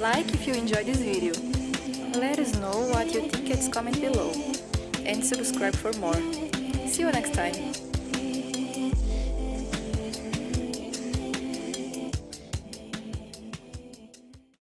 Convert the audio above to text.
Like if you enjoyed this video. Let us know what you think comment below. And subscribe for more. See you next time.